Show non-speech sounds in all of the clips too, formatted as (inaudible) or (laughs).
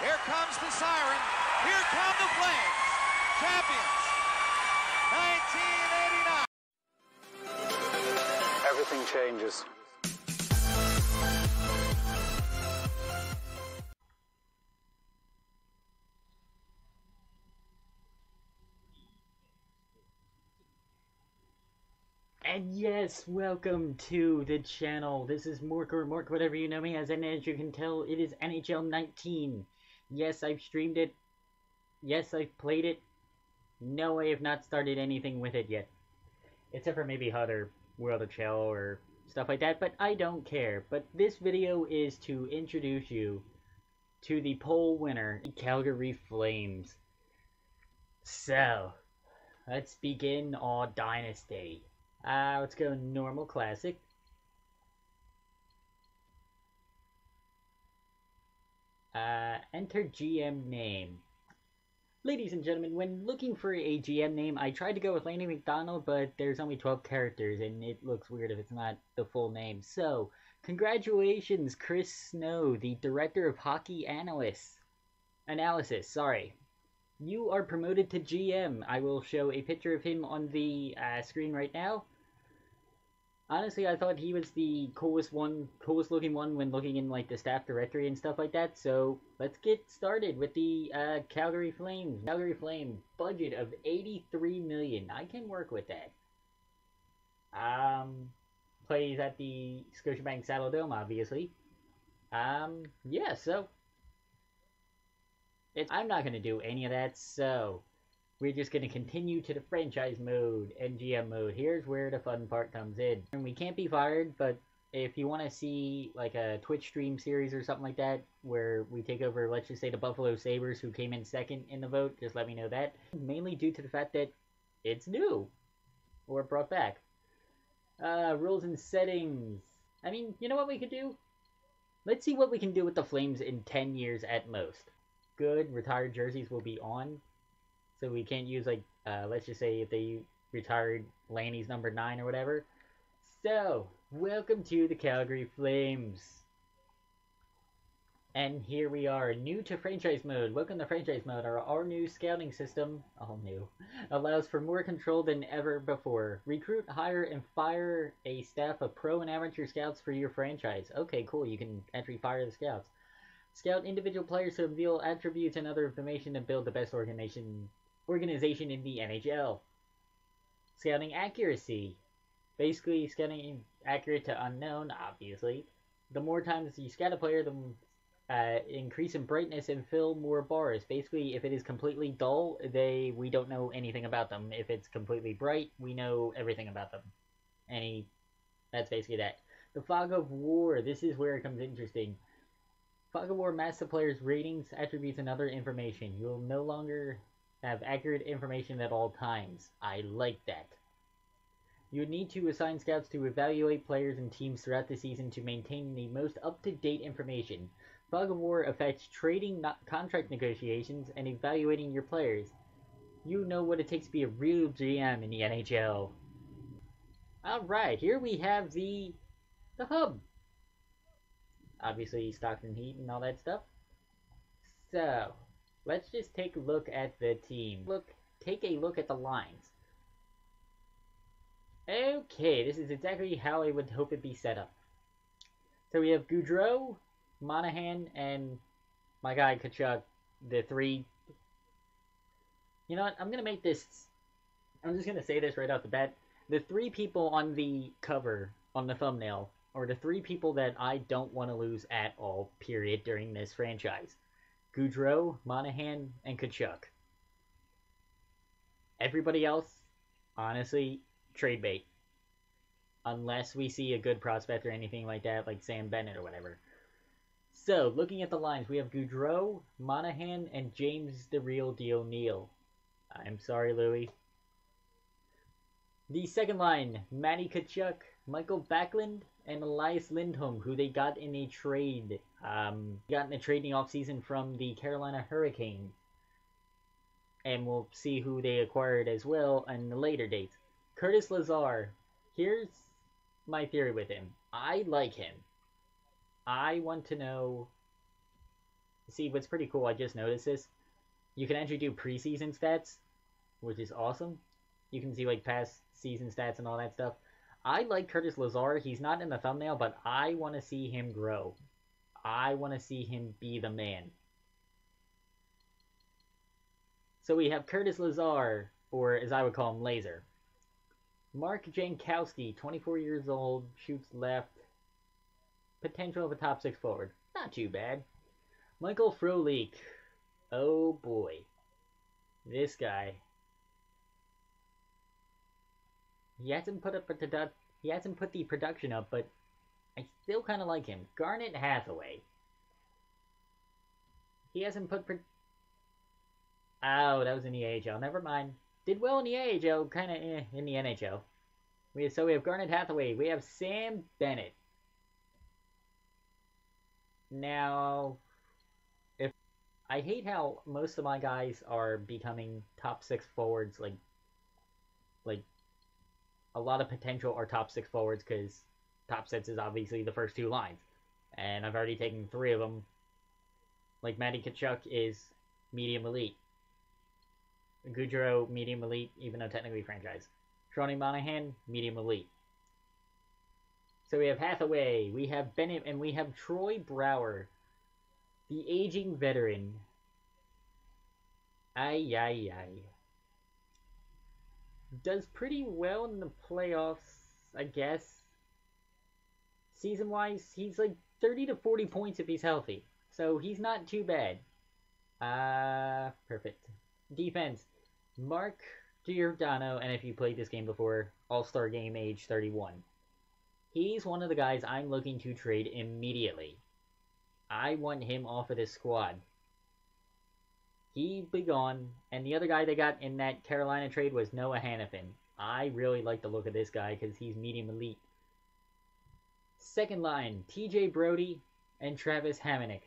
Here comes the siren. Here come the Flames. Champions. 1989. Everything changes. And yes, welcome to the channel. This is Mork or Mork, whatever you know me as, and as you can tell, it is NHL 19. Yes, I've streamed it. Yes, I've played it. No, I have not started anything with it yet. Except for maybe other World of Chel or stuff like that, but I don't care. But this video is to introduce you to the poll winner, Calgary Flames. So, let's begin our dynasty. Uh, let's go normal classic. Uh, enter GM name. Ladies and gentlemen, when looking for a GM name, I tried to go with Lanny McDonald, but there's only 12 characters, and it looks weird if it's not the full name. So, congratulations, Chris Snow, the Director of Hockey Analysts. Analysis, sorry. You are promoted to GM. I will show a picture of him on the uh, screen right now. Honestly, I thought he was the coolest one, coolest looking one when looking in like the staff directory and stuff like that. So let's get started with the uh, Calgary Flames. Calgary Flame budget of 83 million. I can work with that. Um, plays at the Scotiabank Saddledome, obviously. Um, yeah. So it's, I'm not gonna do any of that. So we're just going to continue to the franchise mode, NGM mode. Here's where the fun part comes in. And we can't be fired, but if you want to see like a Twitch stream series or something like that, where we take over, let's just say the Buffalo Sabres, who came in second in the vote, just let me know that. Mainly due to the fact that it's new, or brought back. Uh, rules and settings. I mean, you know what we could do? Let's see what we can do with the Flames in 10 years at most. Good, retired jerseys will be on. So we can't use like uh, let's just say if they retired Lanny's number nine or whatever. So welcome to the Calgary Flames. And here we are, new to franchise mode. Welcome to franchise mode. Our, our new scouting system, all new, allows for more control than ever before. Recruit, hire, and fire a staff of pro and amateur scouts for your franchise. Okay, cool. You can entry fire the scouts. Scout individual players to reveal attributes and other information to build the best organization organization in the NHL. Scouting accuracy. Basically, scouting accurate to unknown, obviously. The more times you scout a player, the uh, increase in brightness and fill more bars. Basically, if it is completely dull, they we don't know anything about them. If it's completely bright, we know everything about them. Any, that's basically that. The fog of war. This is where it comes interesting. Fog of war masks the player's ratings, attributes, and other information. You will no longer have accurate information at all times. I like that. You need to assign scouts to evaluate players and teams throughout the season to maintain the most up-to-date information. Fog of War affects trading contract negotiations and evaluating your players. You know what it takes to be a real GM in the NHL. Alright, here we have the the hub. Obviously Stockton Heat and all that stuff. So, let's just take a look at the team. Look, take a look at the lines. Okay, this is exactly how I would hope it be set up. So we have Gaudreau, Monahan, and my guy Tkachuk, the three. You know what? I'm gonna make this. I'm just gonna say this right off the bat. The three people on the cover, on the thumbnail, are the three people that I don't want to lose at all, period, during this franchise. Gaudreau, Monahan, and Tkachuk. Everybody else, honestly, trade bait. Unless we see a good prospect or anything like that, like Sam Bennett or whatever. So, looking at the lines, we have Gaudreau, Monahan, and James the Real Deal Neal. I'm sorry, Louis. The second line, Matty Tkachuk, Michael Backlund, and Elias Lindholm, who they got in a trade. Um, got in a trade in the offseason from the Carolina Hurricanes. And we'll see who they acquired as well in the later dates. Curtis Lazar. Here's my theory with him. I like him. I want to know see, what's pretty cool, I just noticed this. You can actually do preseason stats, which is awesome. You can see like past season stats and all that stuff. I like Curtis Lazar. He's not in the thumbnail, but I want to see him grow. I want to see him be the man. So we have Curtis Lazar, or as I would call him, Laser. Mark Jankowski, 24 years old, shoots left. Potential of a top six forward. Not too bad. Michael Frolik. Oh boy. This guy. He hasn't put up a produ- he hasn't put the production up, but I still kind of like him. Garnet Hathaway. He hasn't put. Pro- oh, that was in the AHL. Never mind. Did well in the AHL, kind of eh, in the NHL. We so we have Garnet Hathaway. We have Sam Bennett. Now, if I hate how most of my guys are becoming top six forwards, like, like a lot of potential are top six forwards because top six is obviously the first two lines, and I've already taken three of them. Like Matty Tkachuk is medium elite. Gaudreau medium elite, even though technically franchise. Sean Monahan medium elite. So we have Hathaway, we have Bennett, and we have Troy Brouwer, the aging veteran. Ay, ay, ay. Does pretty well in the playoffs, I guess. Season wise, he's like 30 to 40 points if he's healthy. So he's not too bad. Uh, perfect. Defense. Mark Giordano, and if you played this game before, All Star game age 31. He's one of the guys I'm looking to trade immediately. I want him off of this squad. He'd be gone, and the other guy they got in that Carolina trade was Noah Hanifin. I really like the look of this guy because he's medium elite. Second line, TJ Brodie and Travis Hamonic.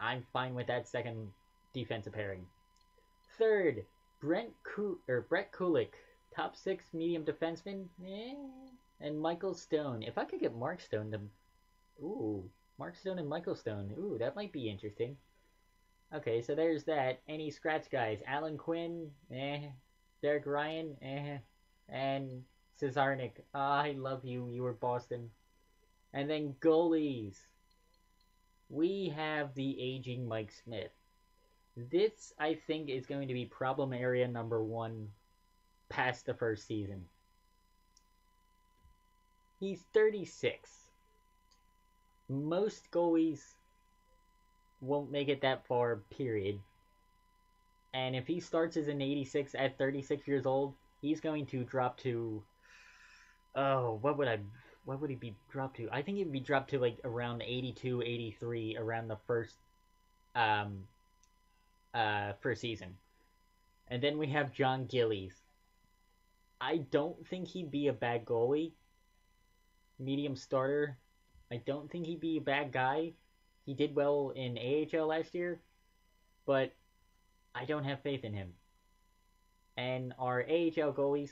I'm fine with that second defensive pairing. Third, Brent Ku- or Brett Kulak, top six medium defenseman. Eh, and Michael Stone. If I could get Mark Stone to, ooh, Mark Stone and Michael Stone. Ooh, that might be interesting. Okay, so there's that. Any scratch guys? Alan Quine, eh. Derek Ryan, eh. And Cesarnik. I love you. You were Boston. And then goalies. We have the aging Mike Smith. This, I think, is going to be problem area number one past the first season. He's 36. Most goalies won't make it that far, period. And if he starts as an 86 at 36 years old, he's going to drop to. Oh, what would I. What would he be dropped to? I think he'd be dropped to like around 82, 83 around the first. Um. Uh, first season. And then we have John Gillies. I don't think he'd be a bad goalie. Medium starter. I don't think he'd be a bad guy. He did well in AHL last year, but I don't have faith in him. And our AHL goalies,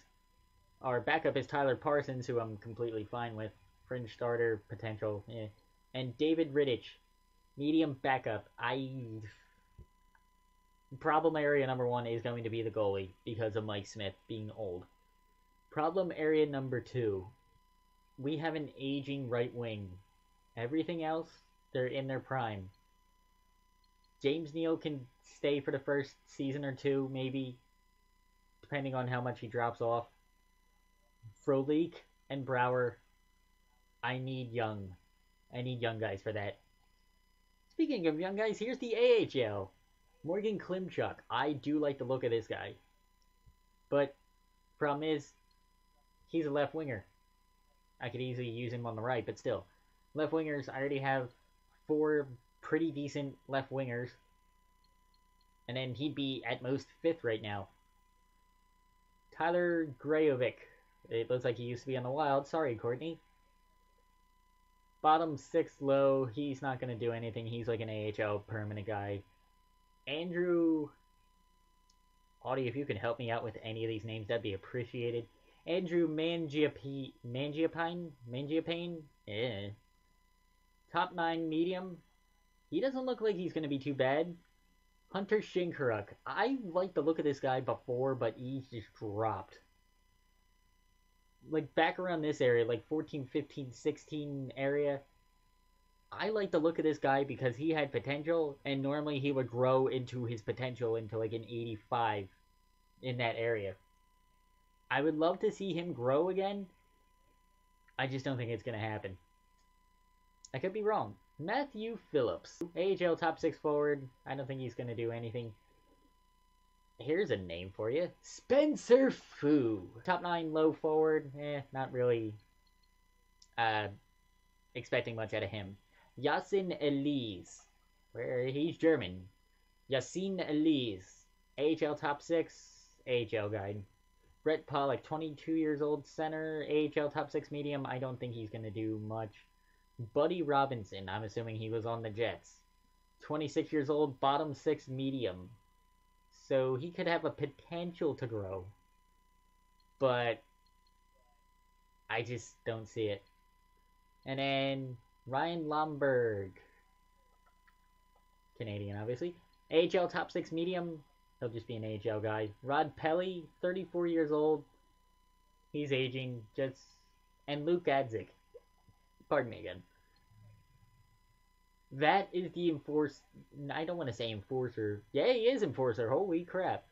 our backup is Tyler Parsons, who I'm completely fine with. Fringe starter potential. And David Rittich, medium backup. I problem area number one is going to be the goalie because of Mike Smith being old. Problem area number two, we have an aging right wing. Everything else they're in their prime. James Neal can stay for the first season or two, maybe, depending on how much he drops off. Frolik and Brouwer, I need young. I need young guys for that. Speaking of young guys, here's the AHL. Morgan Klimchuk. I do like the look of this guy. But, problem is, he's a left winger. I could easily use him on the right, but still. Left wingers, I already have four pretty decent left wingers. And then he'd be at most fifth right now. Tyler Grajovic. It looks like he used to be on the Wild. Sorry, Courtney. Bottom six low. He's not going to do anything. He's like an AHL permanent guy. Andrew. Auddie, if you can help me out with any of these names, that'd be appreciated. Andrew Mangiapane. Mangiapane? Mangiapane? Eh. Top nine medium. He doesn't look like he's going to be too bad. Hunter Shinkaruk. I like the look of this guy before, but he's just dropped. Like back around this area, like 14, 15, 16 area, I like the look of this guy because he had potential, and normally he would grow into his potential into like an 85 in that area. I would love to see him grow again. I just don't think it's going to happen. I could be wrong. Matthew Phillips. AHL top six forward. I don't think he's going to do anything. Here's a name for you. Spencer Foo. Top nine low forward. Eh, not really uh, expecting much out of him. Yasin Ehliz. Where he's German. Yasin Ehliz. AHL top six. AHL guide. Brett Pollock, 22 years old, center, AHL top six medium. I don't think he's going to do much. Buddy Robinson, I'm assuming he was on the Jets. 26 years old, bottom six medium. So he could have a potential to grow. But I just don't see it. And then Ryan Lomberg. Canadian, obviously. AHL top six medium. He'll just be an AHL guy. Rod Pelley, 34 years old. He's aging. Just and Luke Adzik. Pardon me again. That is the enforce. I don't want to say enforcer. Yeah, he is enforcer. Holy crap.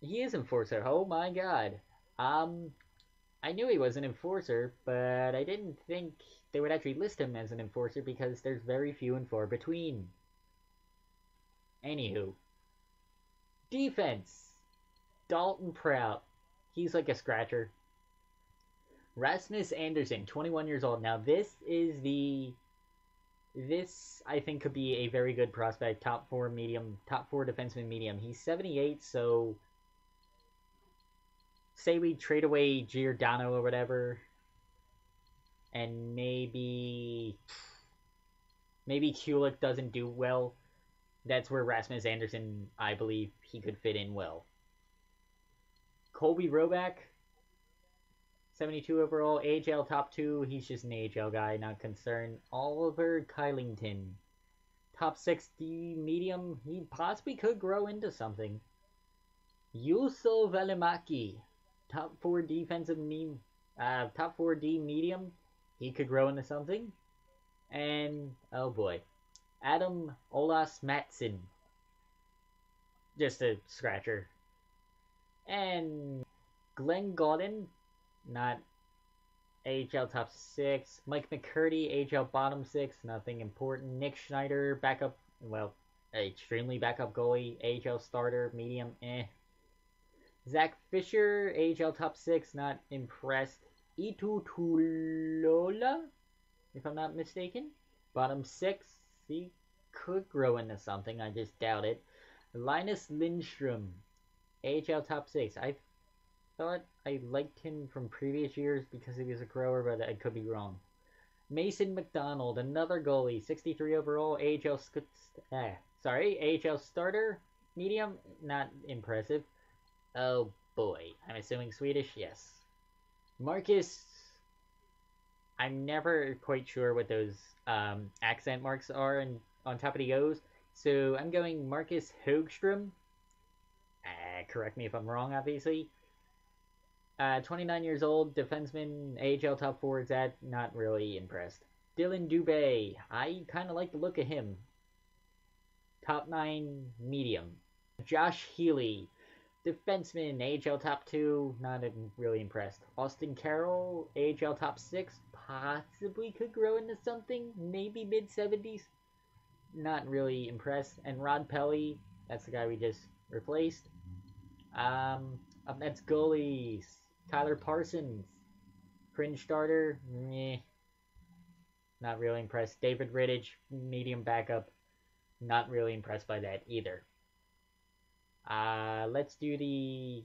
He is enforcer. Oh my god. Um, I knew he was an enforcer, but I didn't think they would actually list him as an enforcer because there's very few and far between. Anywho. Defense. Dalton Prout. He's like a scratcher. Rasmus Andersson, 21 years old. Now, this is the. This, I think, could be a very good prospect. Top four medium. Top four defenseman medium. He's 78, so. Say we trade away Giordano or whatever. And maybe. Maybe Kulak doesn't do well that's where Rasmus Andersson, I believe, he could fit in well. Colby Robak, 72 overall, AHL top two. He's just an AHL guy, not concerned. Oliver Kylington, top 60 medium. He possibly could grow into something. Juuso Välimäki, top four defensive me, uh, top four D medium. He could grow into something. And oh boy, Adam Ollas Mattsson. Just a scratcher. And Glenn Gawdin, not AHL top six. Mike McCurdy, AHL bottom six, nothing important. Nick Schneider, backup, well, extremely backup goalie, AHL starter, medium, eh. Zach Fischer, AHL top six, not impressed. Eetu Tuulola, if I'm not mistaken, bottom six he could grow into something. I just doubt it. Linus Lindstrom, AHL top six. I thought I liked him from previous years because he was a grower, but I could be wrong. Mason McDonald, another goalie, 63 overall, AHL eh, sorry, AHL starter, medium, not impressive. Oh boy, I'm assuming Swedish, yes. Marcus, I'm never quite sure what those um, accent marks are and on top of the O's. So I'm going Marcus Hogstrom. Uh, correct me if I'm wrong, obviously. Uh, 29 years old, defenseman, AHL top forwards at, not really impressed. Dylan Dubé, I kind of like the look of him. Top 9, medium. Josh Healey, defenseman, AHL top 2, not really impressed. Austin Carroll, AHL top 6, possibly could grow into something, maybe mid 70s. Not really impressed. And Rod Pelley, that's the guy we just replaced. Um, up next, goalies. Tyler Parsons, cringe starter, meh. Not really impressed. David Rittich, medium backup, not really impressed by that either. Uh, let's do the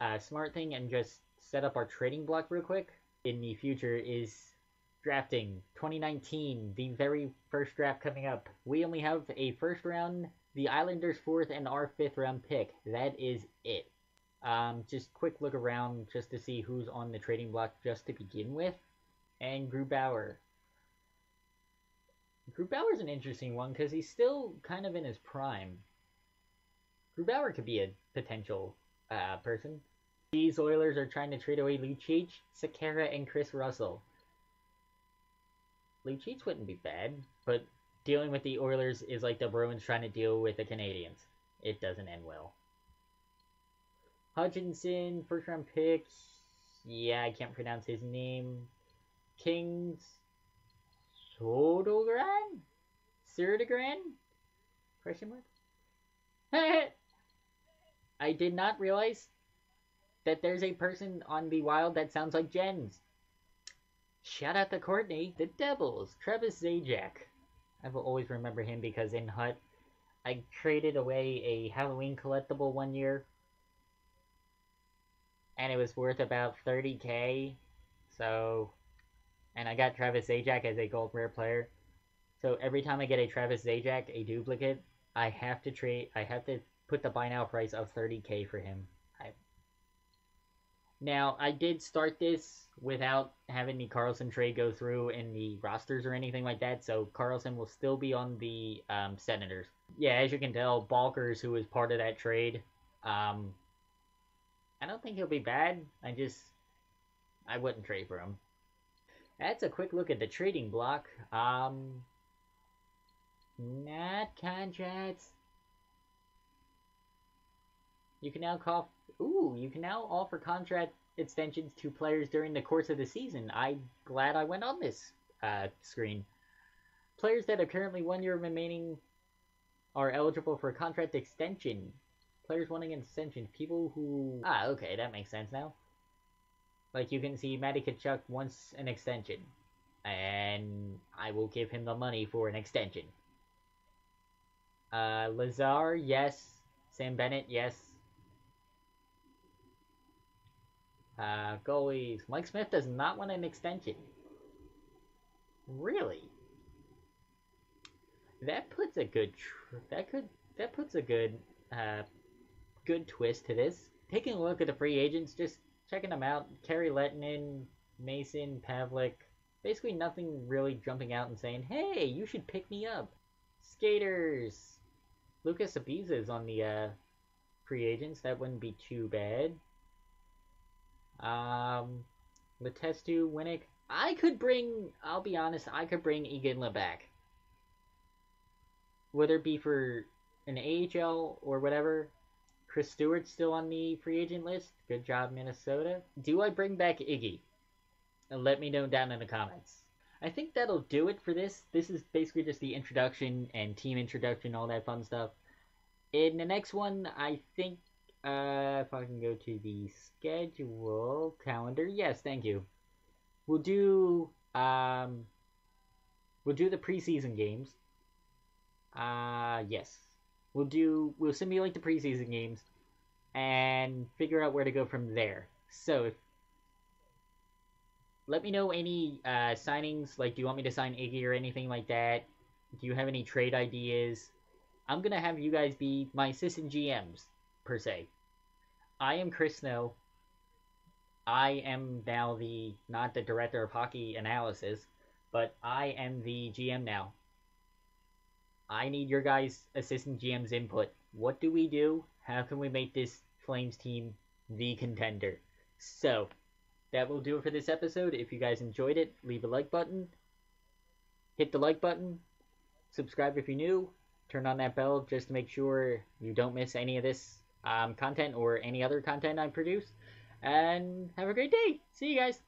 uh, smart thing and just set up our trading block real quick in the future is drafting 2019, the very first draft coming up. We only have a first round, the Islanders fourth, and our fifth round pick. That is it. Um, just quick look around just to see who's on the trading block just to begin with. And Grubauer. Grubauer's an interesting one because he's still kind of in his prime. Grubauer could be a potential uh, person. These Oilers are trying to trade away Lucic, Sekera, and Chris Russell. Lucic wouldn't be bad, but dealing with the Oilers is like the Bruins trying to deal with the Canadiens. It doesn't end well. Hutchinson, first round pick. Yeah, I can't pronounce his name. Kings. Sodogran? Serdegran? Question mark? (laughs) I did not realize that there's a person on the wild that sounds like Jens. Shout out to Courtney, the Devils, Travis Zajac. I will always remember him because in HUT, I traded away a Halloween collectible one year, and it was worth about 30k. So, and I got Travis Zajac as a gold rare player. So every time I get a Travis Zajac, a duplicate, I have to trade. I have to put the buy now price of 30k for him. I... Now, I did start this without having the Karlsson trade go through in the rosters or anything like that, so Karlsson will still be on the um, Senators. Yeah, as you can tell, Balcers, who was part of that trade, um, I don't think he'll be bad. I just, I wouldn't trade for him. That's a quick look at the trading block. Um, not contracts. You can now call. Ooh, you can now offer contract extensions to players during the course of the season. I'm glad I went on this uh, screen. Players that are currently one year remaining are eligible for a contract extension. Players wanting an extension. People who. Ah, okay, that makes sense now. Like you can see, Matty Tkachuk wants an extension. And I will give him the money for an extension. Uh, Lazar, yes. Sam Bennett, yes. Uh, goalies. Mike Smith does not want an extension. Really? That puts a good that could that puts a good uh, good twist to this. Taking a look at the free agents, just checking them out. Kari Lehtonen, Mason, Pavlik. Basically nothing really jumping out and saying, "Hey, you should pick me up." Skaters. Lucas Abiza is on the uh, free agents. That wouldn't be too bad. Um, Letestu, Winnik. I could bring, I'll be honest, I could bring Iginla back. Whether it be for an AHL or whatever. Chris Stewart's still on the free agent list. Good job, Minnesota. Do I bring back Iggy? Let me know down in the comments. I think that'll do it for this. This is basically just the introduction and team introduction, all that fun stuff. In the next one, I think uh, if I can go to the schedule calendar, yes, thank you. We'll do um, we'll do the preseason games. Uh, yes, we'll do we'll simulate the preseason games and figure out where to go from there. So, if, let me know any uh, signings. Like, do you want me to sign Iggy or anything like that? Do you have any trade ideas? I'm gonna have you guys be my assistant GMs per se. I am Chris Snow. I am now the not the director of hockey analysis, but I am the GM now. I need your guys' assistant GM's input. What do we do? How can we make this Flames team the contender? So, that will do it for this episode. If you guys enjoyed it, leave a like button. Hit the like button. Subscribe if you're new. Turn on that bell just to make sure you don't miss any of this um, content or any other content I produce. And have a great day. See you guys.